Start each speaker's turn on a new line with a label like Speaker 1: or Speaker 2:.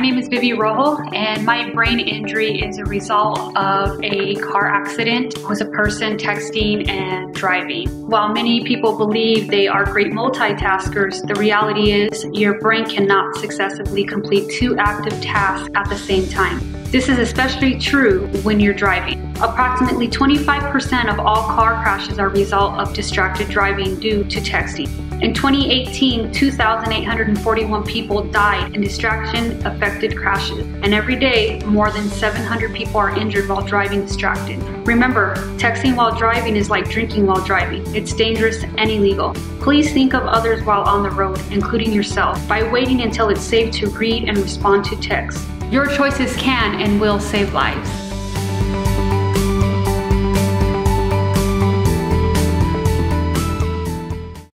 Speaker 1: My name is Vivi Rojo, and my brain injury is a result of a car accident. It was a person texting and driving. While many people believe they are great multitaskers, the reality is your brain cannot successfully complete two active tasks at the same time. This is especially true when you're driving. Approximately 25% of all car crashes are a result of distracted driving due to texting. In 2018, 2,841 people died in distraction affected crashes, and every day, more than 700 people are injured while driving distracted. Remember, texting while driving is like drinking while driving. It's dangerous and illegal. Please think of others while on the road, including yourself, by waiting until it's safe to read and respond to texts. Your choices can and will save lives.